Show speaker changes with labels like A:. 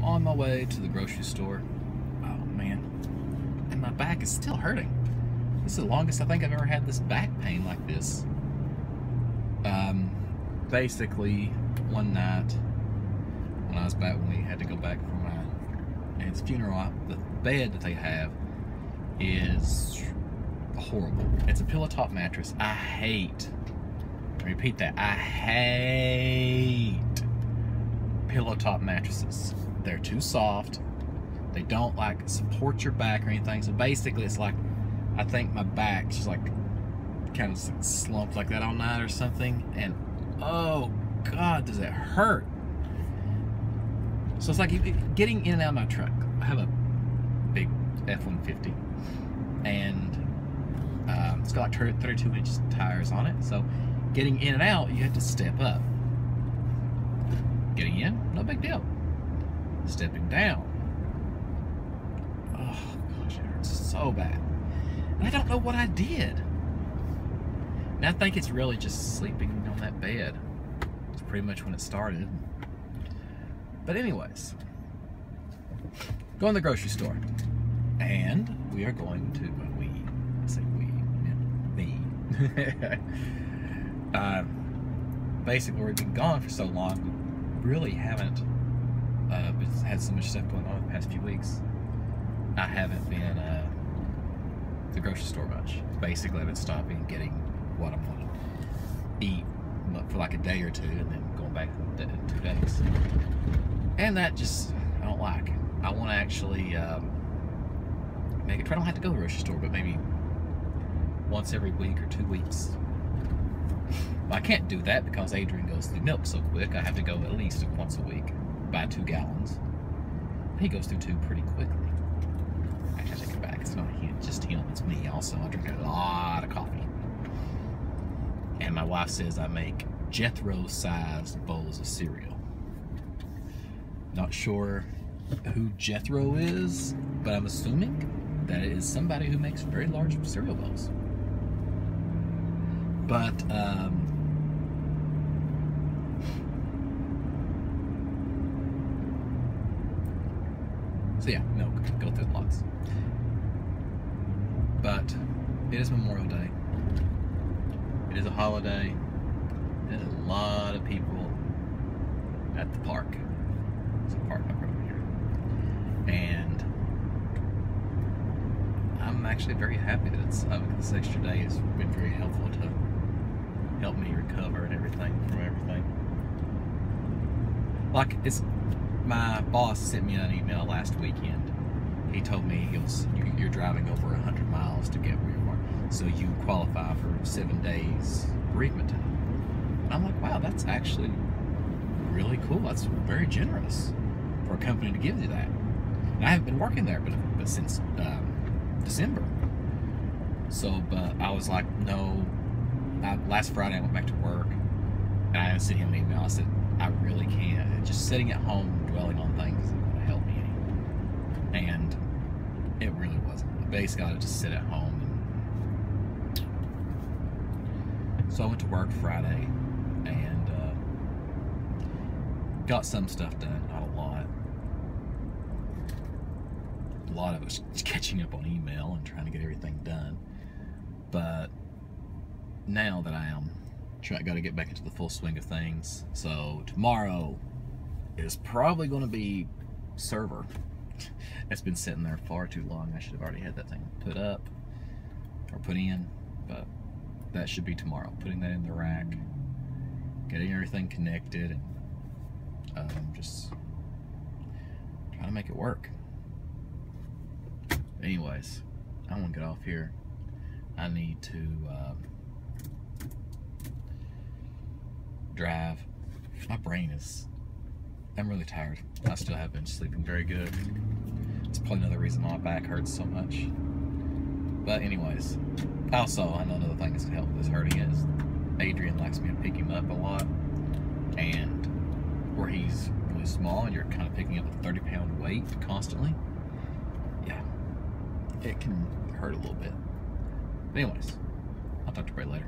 A: I'm on my way to the grocery store. Oh man, and my back is still hurting. This is the longest I think I've ever had this back pain like this. Um, basically, one night when I was back, when we had to go back for my aunt's funeral, the bed that they have is horrible. It's a pillow top mattress. I hate, repeat that, I hate top mattresses. They're too soft. They don't like support your back or anything. So basically it's like, I think my back's just like kind of slumped like that all night or something. And oh God, does it hurt. So it's like getting in and out of my truck. I have a big F-150 and um, it's got like 32 inch tires on it. So getting in and out, you have to step up. Getting in, no big deal. Stepping down. Oh gosh, it hurts so bad. And I don't know what I did. And I think it's really just sleeping on that bed. It's pretty much when it started. But anyways, going to the grocery store. And we are going to, well, we, I say we, me. uh, basically, we've been gone for so long, really haven't uh, had so much stuff going on the past few weeks. I haven't been uh, the grocery store much. Basically, I've been stopping getting what I'm going to eat for like a day or two and then going back in two days. And that just, I don't like. I want to actually um, make it, I don't have to go to the grocery store, but maybe once every week or two weeks. I can't do that because Adrian goes through milk so quick. I have to go at least once a week, buy two gallons. He goes through two pretty quickly. Actually, I take it back. It's not him, just him. It's me also. I drink a lot of coffee. And my wife says I make Jethro-sized bowls of cereal. Not sure who Jethro is, but I'm assuming that it is somebody who makes very large cereal bowls. But um, so yeah, milk, go through lots. But it is Memorial Day. It is a holiday. There's a lot of people at the park. It's a park up over here. And I'm actually very happy that it's uh, this extra day has been very helpful to help me recover and everything from everything. Like it's my boss sent me an email last weekend. He told me he was you're driving over 100 miles to get where you are, so you qualify for seven days bereavement time. And I'm like, wow, that's actually really cool. That's very generous for a company to give you that. And I haven't been working there, but, but since um, December. So, but I was like, no, I, last Friday I went back to work and I sent him an email. I said, I really can't. Just sitting at home dwelling on things isn't going to help me any. And it really wasn't. I basically got to just sit at home. And... So I went to work Friday and uh, got some stuff done, not a lot. A lot of it was catching up on email and trying to get everything done. But now that I am got to get back into the full swing of things. So tomorrow is probably going to be server. it's been sitting there far too long. I should have already had that thing put up or put in, but that should be tomorrow. Putting that in the rack, getting everything connected, and um, just trying to make it work. Anyways, I want to get off here. I need to um, drive. My brain is, I'm really tired. I still haven't been sleeping very good. It's probably another reason my back hurts so much. But anyways, also, I know another thing that's helped with this hurting is Adrian likes me to pick him up a lot. And where he's really small and you're kind of picking up a 30 pound weight constantly, yeah, it can hurt a little bit. But anyways, I'll talk to you later.